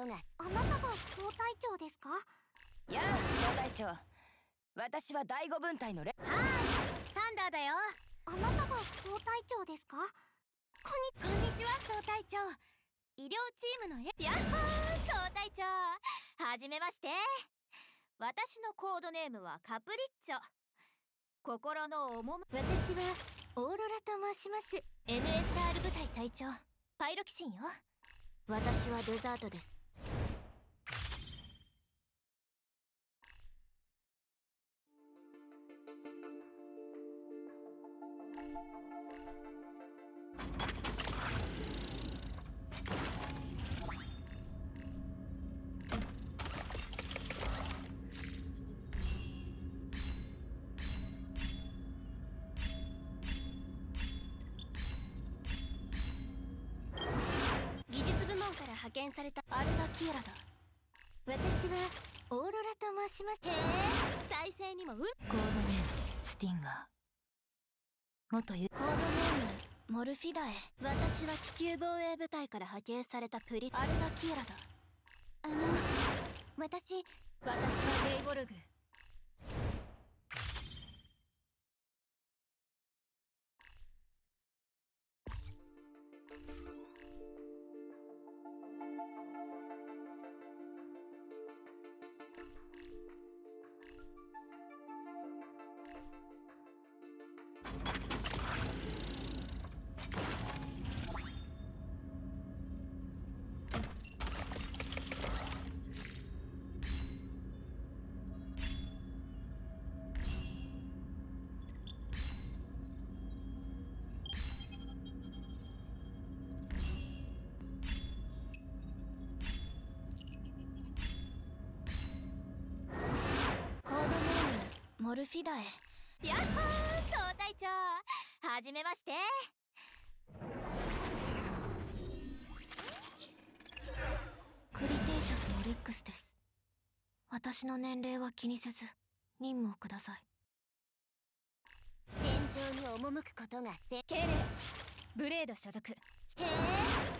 ことがあなたが総隊長ですか？やあ総隊長。私は第五分隊のレ。はいサンダーだよ。あなたが総隊長ですか？こんにちは総隊長。医療チームのえやっほー総隊長。はじめまして。私のコードネームはカプリッチョ。心の赴私はオーロラと申します。NSR 部隊隊長。パイロキシンよ。私はデザートですから派遣されたアルタ・キエラだ。私はオーロラと申します。へえ。再生にもうんコードネームスティンガー。元ゆコードネームモルフィダエ私は地球防衛部隊から派遣されたプリアルタ・キエラだ。あの私私はゲイゴルグモルフィダエやっほー総隊長。はじめまして。クリテイシャスのレックスです。私の年齢は気にせず任務をください。戦場に赴くことがせへ敬礼ブレード所属。へえ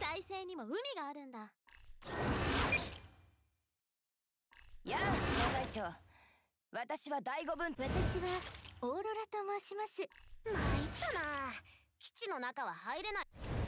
再生にも海があるんだ。やあ総隊長。私は第五分。私はオーロラと申します。参ったな。基地の中は入れない。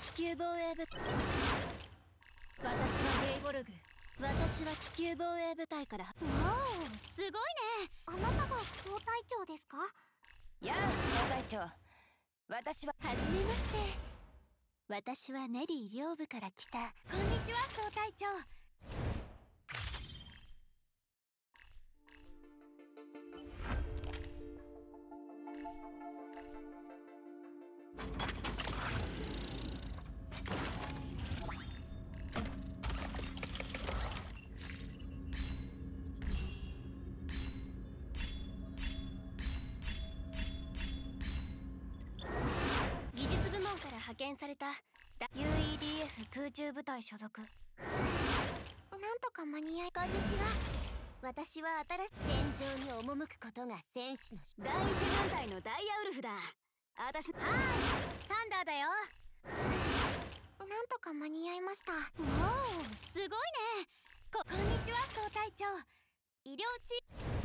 地球防衛部。私はゲイゴルグ私は地球防衛部隊から。わおすごいね。あなたが総隊長ですか？やあ総隊長。私は。はじめまして。私はネリー医療部から来た。こんにちは総隊長派遣された。UEDF 空中部隊所属。なんとか間に合い。こんにちは。私は新しい戦場に赴くことが戦士の第一軍隊のダイヤウルフだ。私はーい。サンダーだよ。なんとか間に合いました。おおすごいね。ここんにちは総隊長。医療チ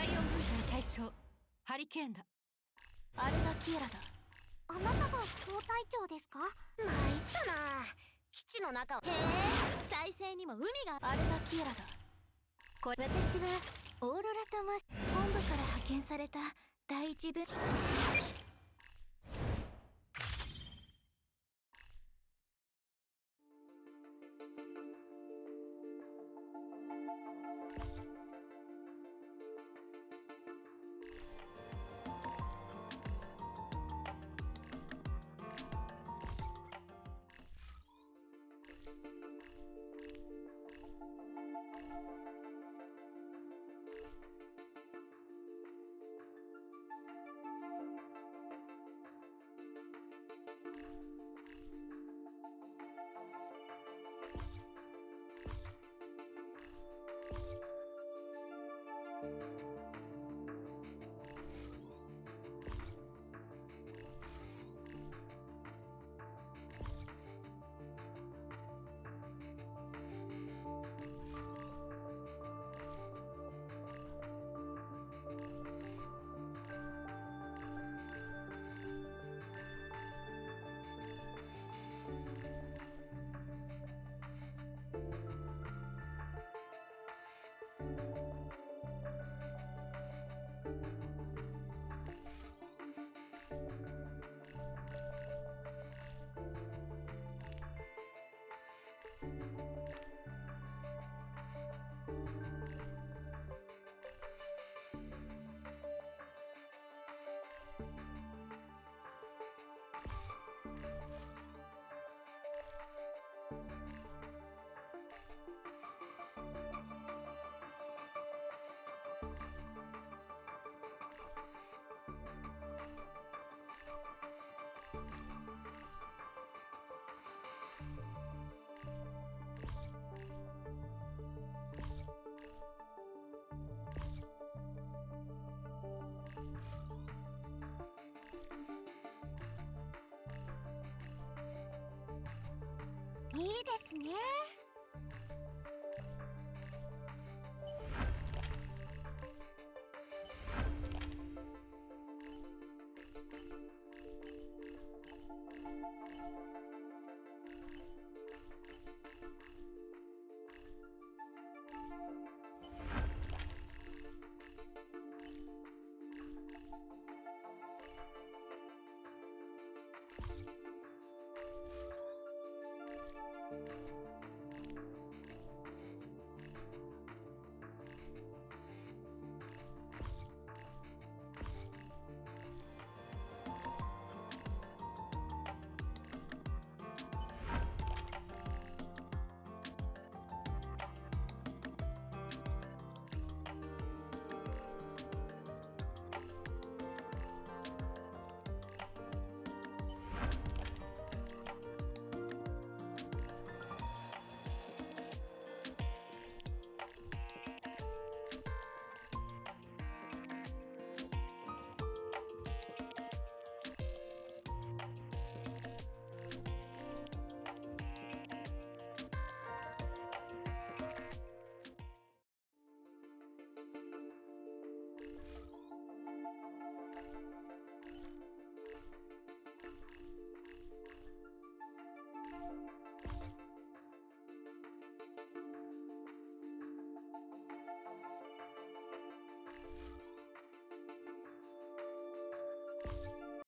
第四軍隊隊長ハリケーンだ。アルダキエラだ。あなたが総隊長ですか？参ったな基地の中へえ。再生にも海が。アルダキエラだ。これ私はオーロラとマス本部から派遣された第一部ですね。